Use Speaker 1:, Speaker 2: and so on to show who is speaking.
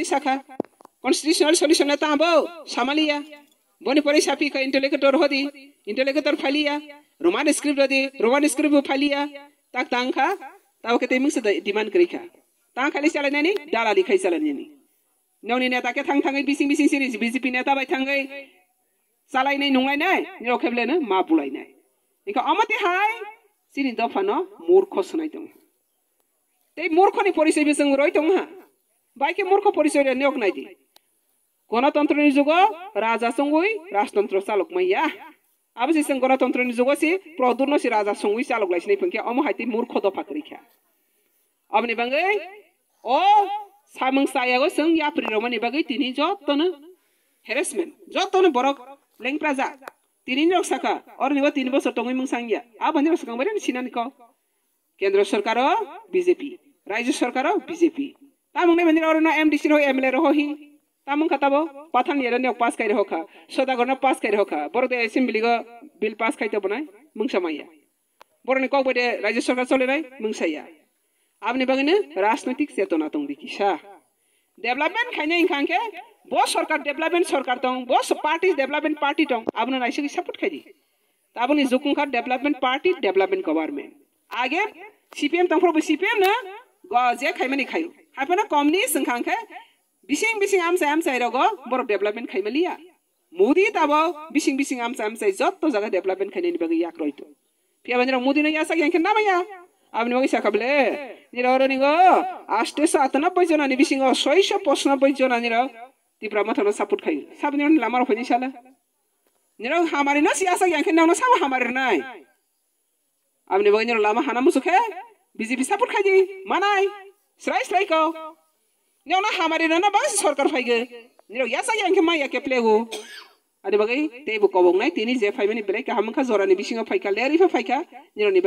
Speaker 1: saka constitutional solution na tambo samalia boni pore sapi ka intellector hodi intellector phalia roman script hodi roman script phalia tak tangkha tahu kete ming sada demand kri kha tang khali chalane ni dala likhai chalane ni noni neta ke thang thangai bising bising siri bjp neta bai thangai salai nei nunglai nai niro kheble na ma bulai nai ika amati hai sini dofano murkho sunai বাইকে মূর্খ পরিচয় নিয়োগ নাই দি। গণতন্ত্রনি যুগ, রাজা সঙ্গুই রাজতন্ত্র চালক মাইয়া। আবসি সং গণতন্ত্রনি যুগ সি প্রদুর্ন সি রাজা সঙ্গুই চালক লাইসনি ফংকে অম হাইতি মূর্খ দফা করিখা অবনি বাঙ্গै ও সামং সায়াগো সং ইয়াপ্রি রমনি বাঙ্গै তিনি যতন হ্যারাসমেন্ট যতন বরক লেংপ্রাজা তিনি রক সাকা অর নিবা তিন বছর টঙ্গই মুং সাংয়া আবানি রক সাকাং বারে সিনানি ক। কেন্দ্র সরকার বিজেপি। রাজ্য সরকার বিজেপি। तामुंग मंदिर और ना एम डी सी रहो एम एल ए रहो ही तामुंग खताबो पाथान येरन योग पास कर होखा सदा गन पास कर होखा बोरो दे एसेंबली गो बिल पास खाइते बनाय मुंग समाया बोरो ने कौ बदे राज्य सरकार चले भाई मुंग सया आपने बगने राजनीतिक चेतना तुम दिखी डेवलपमेंट खाने इंखां के सरकार डेवलपमेंट सरकार दं बहुत पार्टी डेवलपमेंट पार्टी दं आपने राइसे सपोर्ट खाई ताबनि जुकुंखा डेवलपमेंट पार्टी डेवलपमेंट गवर्नमेंट आगे सीपीएम तंफ्रोबो सीपीएम ना गजे खाइमानि खायो বিসিং বিসিং আমসাই আমসাই রগ বড় ডেভেলপমেন্ট খাইমালিয়া মোদি তাবো বিসিং বিসিং আমসাই আমসাই যত জায়গা ডেভেলপমেন্ট খাইনি বাগে ইয়াক রইতো পিয়াবানি মোদি না ইয়াসা ইয়াংখে নামায়া আপনি বাগে সাকাবলে নির অরনিগ আষ্টে সাতানব্বই জন আনি বিসিং ছয়শ পঁচানব্বই জন আনির তিপ্রা মাথানো সাপোর্ট খাই সাবনি লামার হইনি সালা নির হামারি না সিয়াসা ইয়াংখে নাও না সাব হামারি নাই আপনি বাগে নির লামা হানা মুসুখে বিজেপি সাপোর্ট খাই দি মানাই স্রাই Srai srai kau. Ni orang hamari nana bas sorkar fayge. Ni orang yasa yang kemai ya keple. Adi bagai tebu kau nai tini zefai mani belai kah mungkin zora ni bisinga fayka leri fayka ni